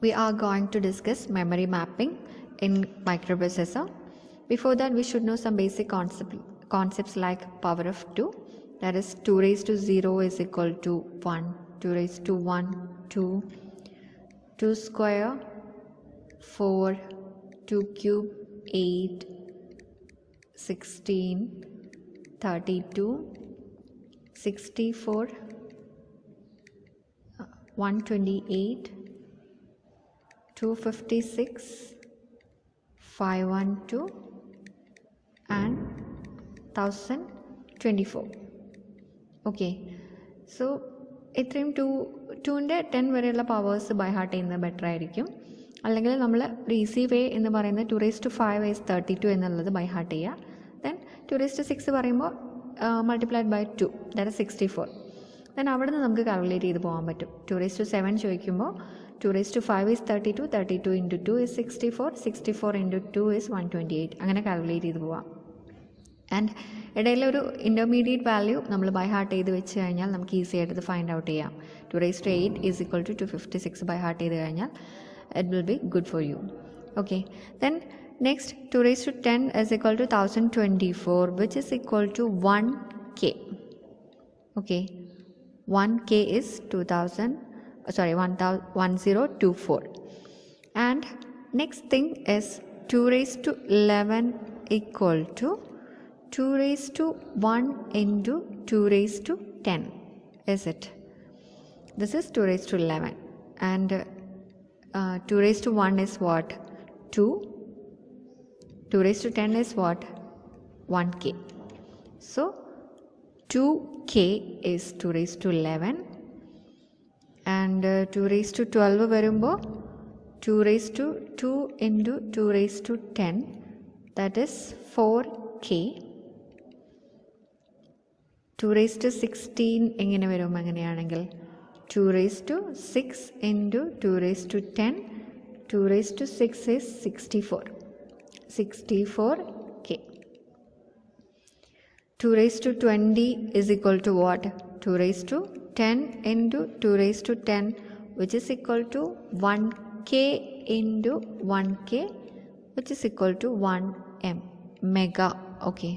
we are going to discuss memory mapping in microprocessor. Before that, we should know some basic concept, concepts like power of 2, that is 2 raised to 0 is equal to 1, 2 raised to 1, 2, 2 square, 4, 2 cube, 8, 16, 32, 64, uh, 128, 256, 512 and 1024 okay so ഇത്രയും two ടുവിന്റെ ten വരെയുള്ള powers by heart ചെയ്യുന്നത് better ആയിരിക്കും. അല്ലെങ്കിൽ നമ്മൾ easy way എന്ന് പറയുന്നത് two raise to five ways thirty two എന്നുള്ളത് ബൈ ഹാർട്ട് ചെയ്യുക. Then two raise to six പറയുമ്പോൾ multiplied by two that sixty four then അവിടെ നിന്ന് നമുക്ക് കാൽക്കുലേറ്റ് ചെയ്ത് പോകാൻ പറ്റും. ടു റേസ് ടു സെവൻ ചോദിക്കുമ്പോൾ two raise to five is thirty two thirty two into two is sixty four sixty four into two is one twenty eight അങ്ങനെ calculate ചെയ്ത് പോവാം. ആൻഡ് ഇടയിലൊരു ഇന്റർമീഡിയറ്റ് വാല്യൂ നമ്മൾ by heart ചെയ്ത് വെച്ച് കഴിഞ്ഞാൽ നമുക്ക് ഈസി ആയിട്ട് ഇത് ഫൈൻഡ് ഔട്ട് ചെയ്യാം. Two raise to eight is equal to two fifty six by heart ചെയ്ത് കഴിഞ്ഞാൽ it will be good for you okay then next two raise to ten is equal to thousand twenty four which is equal to one K okay one K is two thousand sorry 1024 and next thing is 2 raised to 11 equal to 2 raised to 1 into 2 raised to 10 is it? This is 2 raised to 11 and uh, 2 raised to 1 is what? 2 2 raised to 10 is what? 1k so 2k is 2 raised to 11 and to raise to twelve വരുമ്പോൾ to raise to to into two raise to ten that is for K two raise to sixteen എങ്ങനെ വരും അങ്ങനെയാണെങ്കിൽ to raise to six into two raise to ten to raise to six is sixty four sixty four K two raise to twenty is equal to what to raise to 10 into 2 raised to 10 which is equal to 1k into 1k which is equal to 1 m mega okay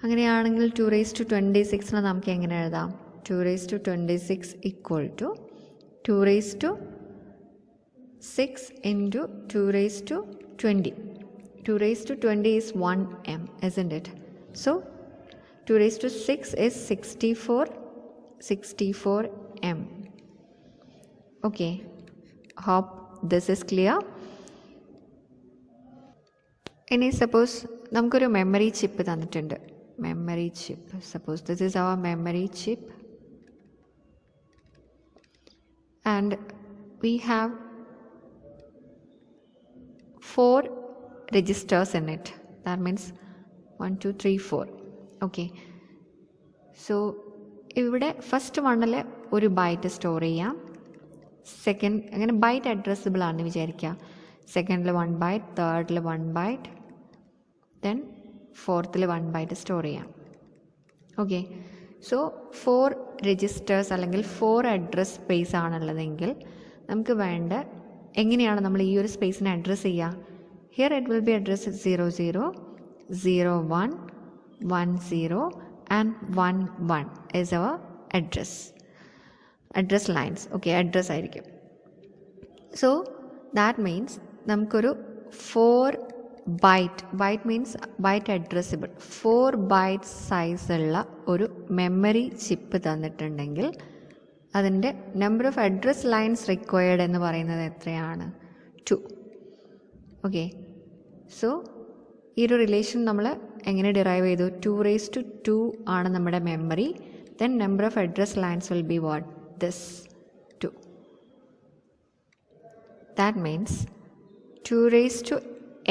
അങ്ങനെയാണെങ്കിൽ to raise to twenty സിക്സിനെ നമുക്ക് എങ്ങനെ എഴുതാം two raise to twenty six equal to two raise to six into two raise to twenty two raise to twenty is one M isn't it so two raise to six is sixty four 64 m okay hope this is clear ഇനി suppose നമുക്കൊരു memory chip തന്നിട്ടുണ്ട് memory chip suppose this is our memory chip and we have four registers in it that means one two three four okay so ഇവിടെ first വണ്ണിൽ ഒരു byte store ചെയ്യാം. Second അങ്ങനെ byte addressable ആണെന്ന് വിചാരിക്കുക. സെക്കൻഡിൽ one byte തേർഡിൽ one byte then ഫോർത്തിൽ വൺ ബൈറ്റ് സ്റ്റോർ ചെയ്യാം. ഓക്കെ സോ ഫോർ രജിസ്റ്റേഴ്സ് അല്ലെങ്കിൽ ഫോർ അഡ്രസ് സ്പേസ് ആണുള്ളതെങ്കിൽ നമുക്ക് വേണ്ട എങ്ങനെയാണ് നമ്മൾ ഈ ഒരു സ്പേസിനെ അഡ്രസ്സ് ചെയ്യുക here it will be address zero zero zero one one zero and 1 1 is our address. Address lines. Okay address ആയിരിക്കും. സോ ദാറ്റ് മീൻസ് നമുക്കൊരു four byte byte means byte addressable four byte സൈസുള്ള ഒരു memory chip തന്നിട്ടുണ്ടെങ്കിൽ അതിന്റെ number of address lines required എന്ന് പറയുന്നത് എത്രയാണ്? To okay so ഈ ഒരു റിലേഷൻ നമ്മൾ എങ്ങനെ ഡിറൈവ് ചെയ്തു? ടു റേസ് ടു ടു ആണ് നമ്മുടെ memory then number of address lines will be what this two that means two raise to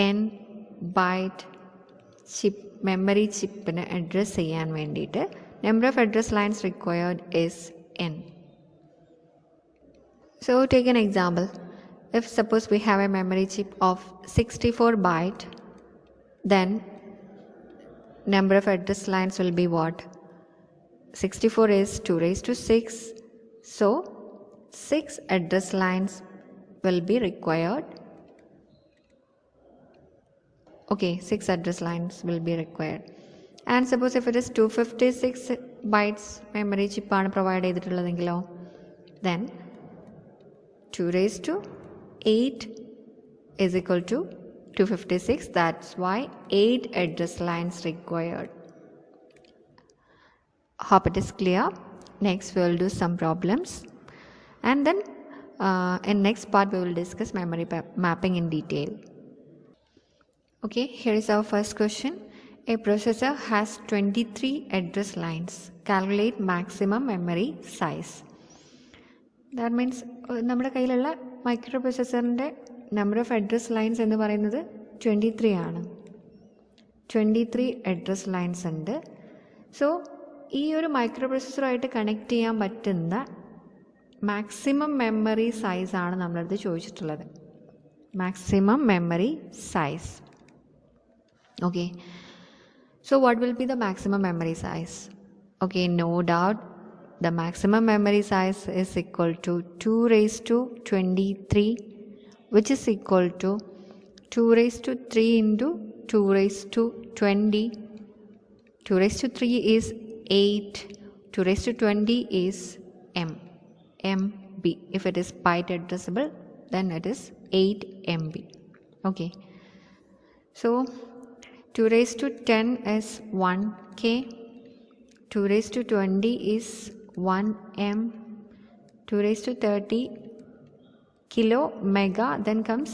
N byte chip memory ചിപ്പിന് address ചെയ്യാൻ വേണ്ടിയിട്ട് number of address lines required is N so take an example if suppose we have a memory chip of 64 byte then number of address lines will be what 64 is 2 raised to 6 so 6 address lines will be required okay 6 address lines will be required and suppose if it is 256 bytes memory chip ആണ് provide ചെയ്തിട്ടുള്ളതെങ്കിലോ then 2 raised to 8 is equal to 256 that's why 8 address lines required hope it is clear next we will do some problems and then uh, in next part we will discuss memory pa- mapping in detail okay here is our first question a processor has 23 address lines calculate maximum memory size that means നമ്മുടെ കയ്യിലുള്ള micro പ്രൊസസ്സറിൻ്റെ number of address lines എന്ന് പറയുന്നത് twenty three ആണ്. Twenty three address lines ഉണ്ട്. So ഈ ഒരു micro പ്രൊസസ്സറുമായിട്ട് connect ചെയ്യാൻ പറ്റുന്ന മാക്സിമം മെമ്മറി സൈസ് ആണ് നമ്മളടുത്ത് ചോദിച്ചിട്ടുള്ളത്. Maximum memory size okay so what will be the maximum memory size okay no doubt the maximum memory size is equal to two raise to twenty three which is equal to 2 raised to 3 into 2 raised to 20. 2 raised to 3 is 8. 2 raised to 20 is M. MB. If it is byte addressable then it is 8 MB. Okay. So 2 raised to 10 is 1k 2 raised to 20 is 1m 2 raised to 30 kilo mega then comes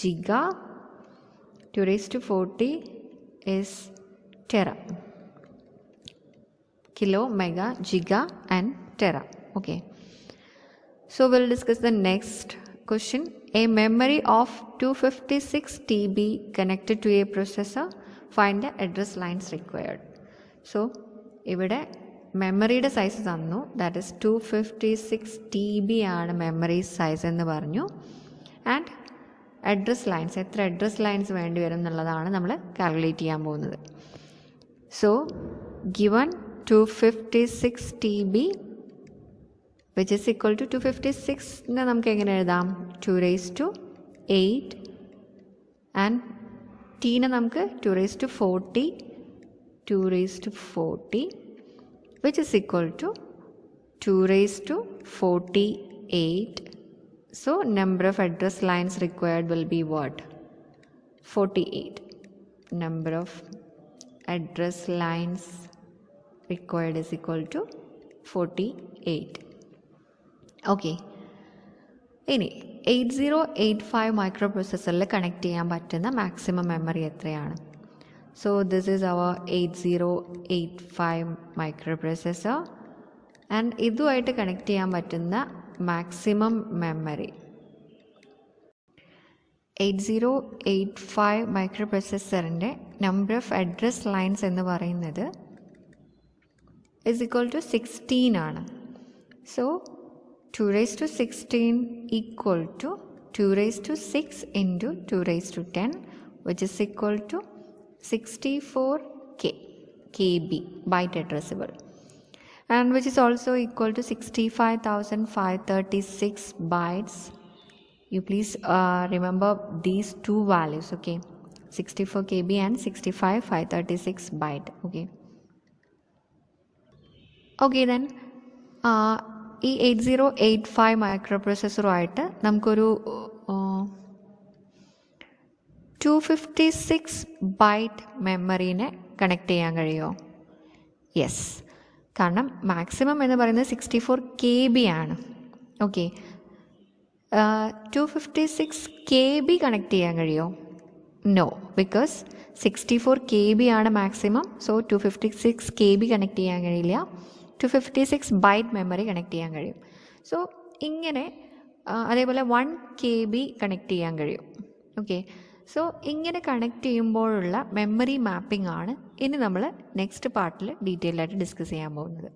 giga 2 raised to 40 is tera kilo mega giga and tera okay so we'll discuss the next question a memory of 256 TB connected to a processor find the address lines required so ഇവിടെ മെമ്മറിയുടെ size തന്നു. That is two fifty six T B ആണ് memory size എന്ന് പറഞ്ഞു. And address lines എത്ര address lines വേണ്ടി വരും എന്നുള്ളതാണ് നമ്മൾ കാൽക്കുലേറ്റ് ചെയ്യാൻ പോകുന്നത്. So given two fifty six T B which is equal to two fifty സിക്സിനെ നമുക്ക് എങ്ങനെ എഴുതാം? Two raise to eight and ടീനെ നമുക്ക് two raise to forty two raise to forty which is equal to two raise to forty eight so number of address lines required will be what 48 number of address lines required is equal to 48 okay ഇനി eight zero eight five micro പ്രൊസസ്സറിൽ connect ചെയ്യാൻ പറ്റുന്ന maximum memory എത്രയാണ് eight zero eight five microprocessor and ഇതുമായിട്ട് connect ചെയ്യാൻ പറ്റുന്ന maximum memory eight zero eight five micro പ്രൊസസ്സറിന്റെ number of address lines എന്ന് പറയുന്നത് ഇസ് ഇക്വൽ ടു സിക്സ്റ്റീൻ ആണ്. So two raise to sixteen equal to two raise to six into two raise to ten which is equal to sixty four K K B byte അഡ്രസ്സിബിൾ and which is also equal to 65536 bytes you please uh, remember these two values okay 64 kb and 65536 byte okay okay then uh, ഈ eight zero eight five micro പ്രൊസസ്സറുമായിട്ട് നമുക്കൊരു two fifty six byte മെമ്മറീനെ connect ചെയ്യാൻ കഴിയുമോ yes കാരണം maximum എന്ന് പറയുന്നത് sixty four K B ആണ്. Okay two fifty six K B connect ചെയ്യാൻ കഴിയുമോ no because sixty four K B ആണ് maximum so two fifty six K B connect ചെയ്യാൻ കഴിയില്ല. Two fifty six byte memory connect ചെയ്യാൻ കഴിയും. So ഇങ്ങനെ അതേപോലെ വൺ കെ ബി കണക്ട് ചെയ്യാൻ കഴിയും. ഓക്കെ സോ ഇങ്ങനെ കണക്ട് ചെയ്യുമ്പോഴുള്ള മെമ്മറി മാപ്പിംഗ് ആണ് ഇനി നമ്മൾ നെക്സ്റ്റ് പാർട്ടിൽ ഡീറ്റെയിൽ ആയിട്ട് ഡിസ്കസ് ചെയ്യാൻ പോകുന്നത്.